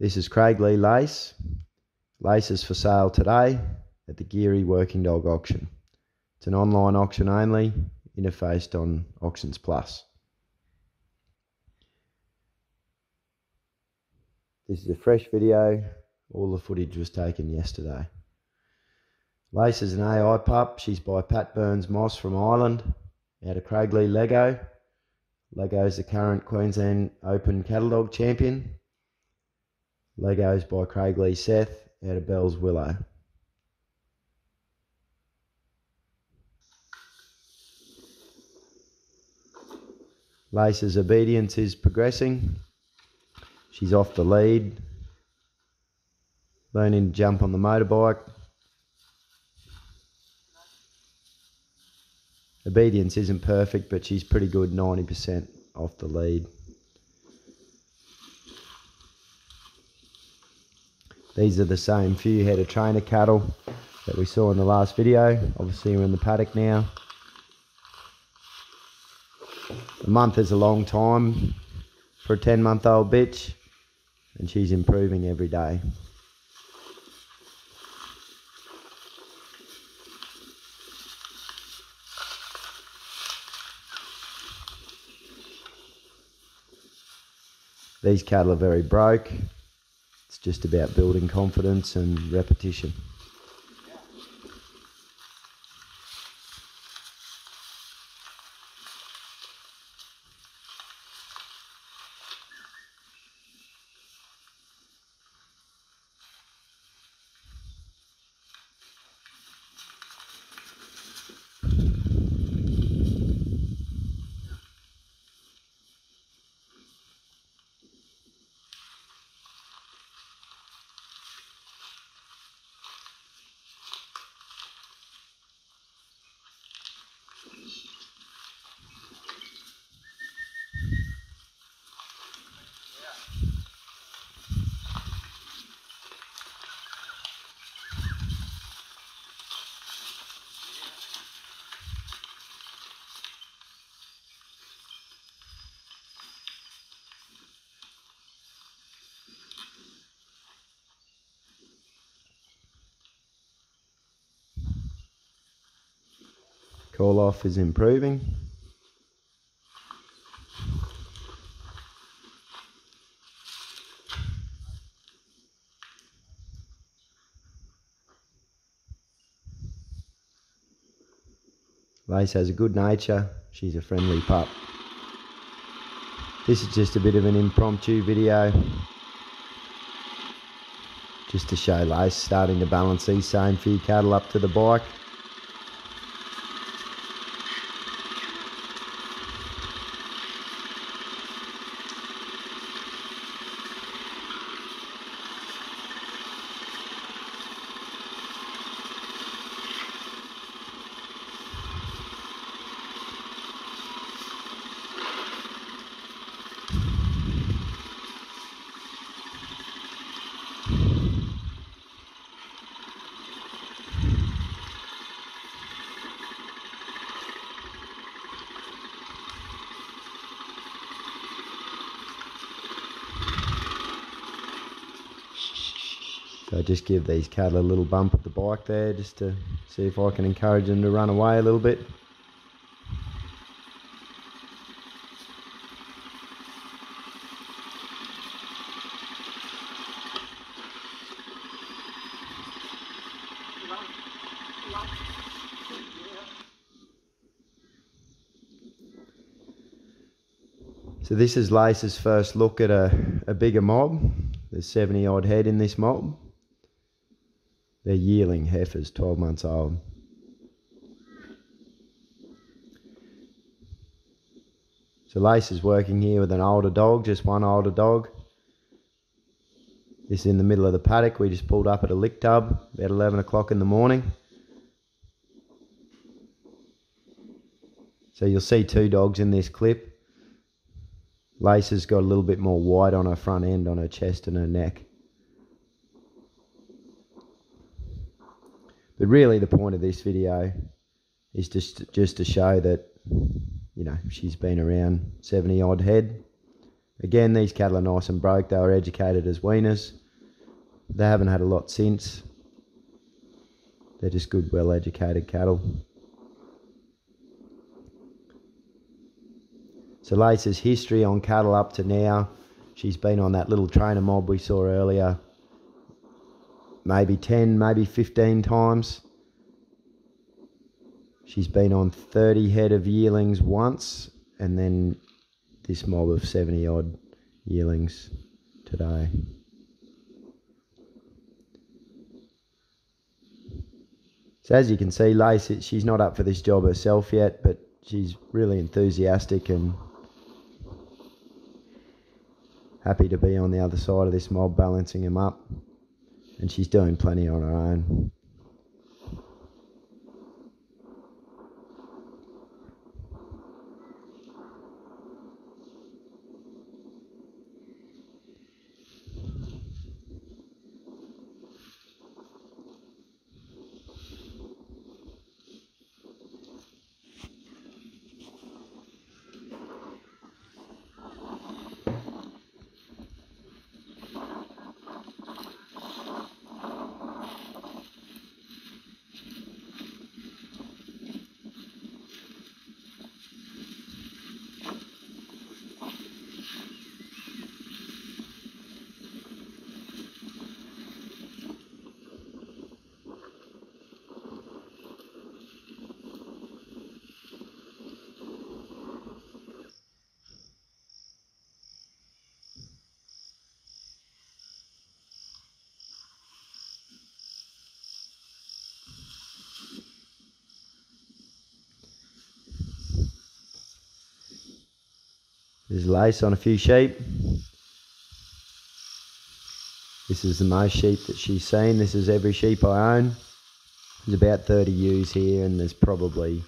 This is Craiglea Lace. Lace is for sale today at the Geurie Working Dog Auction. It's an online auction only, interfaced on Auctions Plus. This is a fresh video. All the footage was taken yesterday. Lace is an AI pup. She's by Pat Burns Moss from Ireland, out of Craiglea Lego. Lego is the current Queensland Open Dog Champion. Legos by Craiglea Seth out of Bell's Willow. Lace's obedience is progressing. She's off the lead, learning to jump on the motorbike. Obedience isn't perfect, but she's pretty good 90% off the lead. These are the same few head of trainer cattle that we saw in the last video. Obviously we're in the paddock now. A month is a long time for a 10 month old bitch and she's improving every day. These cattle are very broke just about building confidence and repetition. Call off is improving. Lace has a good nature. She's a friendly pup. This is just a bit of an impromptu video. Just to show Lace starting to balance these same few cattle up to the bike. So just give these cattle a little bump at the bike there just to see if I can encourage them to run away a little bit. So this is Lace's first look at a, a bigger mob. There's 70 odd head in this mob. They're yearling heifers, 12 months old. So Lace is working here with an older dog, just one older dog. This is in the middle of the paddock. We just pulled up at a lick tub about 11 o'clock in the morning. So you'll see two dogs in this clip. Lace has got a little bit more white on her front end, on her chest and her neck. But really, the point of this video is just just to show that you know she's been around 70 odd head, Again, these cattle are nice and broke. They were educated as weaners. They haven't had a lot since. They're just good, well educated cattle. So Lace's history on cattle up to now, she's been on that little trainer mob we saw earlier, maybe 10, maybe 15 times. She's been on 30 head of yearlings once, and then this mob of 70 odd yearlings today. So as you can see, Lace, she's not up for this job herself yet, but she's really enthusiastic and happy to be on the other side of this mob, balancing him up. And she's doing plenty on her own. There's lace on a few sheep. This is the most sheep that she's seen. This is every sheep I own. There's about 30 ewes here and there's probably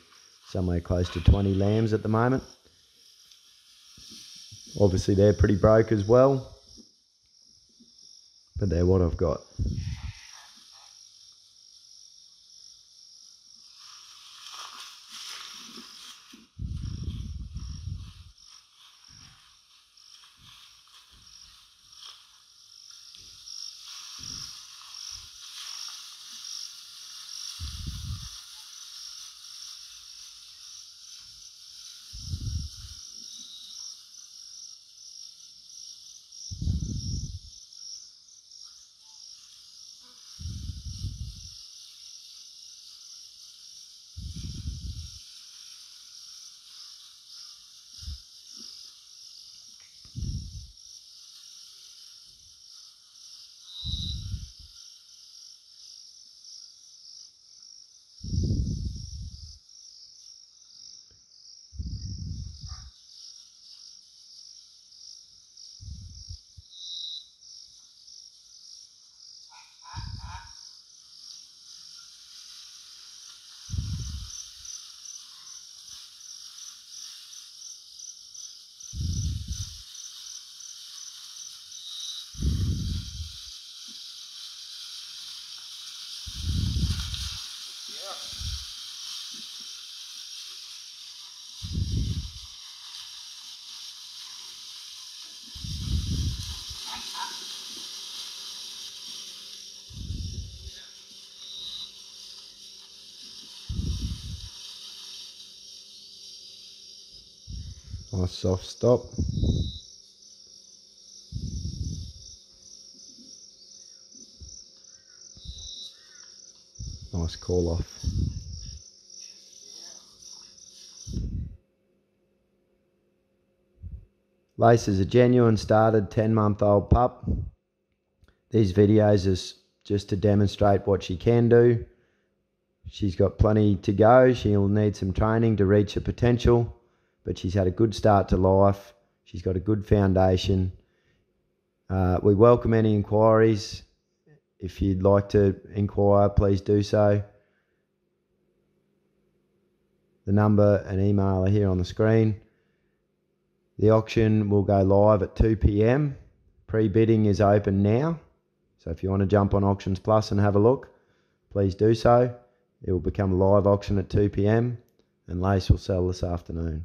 somewhere close to 20 lambs at the moment. Obviously they're pretty broke as well. But they're what I've got. Nice soft stop. Nice call off. Lace is a genuine started 10 month old pup. These videos is just to demonstrate what she can do. She's got plenty to go. She'll need some training to reach her potential but she's had a good start to life. She's got a good foundation. Uh, we welcome any inquiries. If you'd like to inquire, please do so. The number and email are here on the screen. The auction will go live at 2 p.m. Pre bidding is open now. So if you want to jump on Auctions Plus and have a look, please do so. It will become a live auction at 2 p.m. and Lace will sell this afternoon.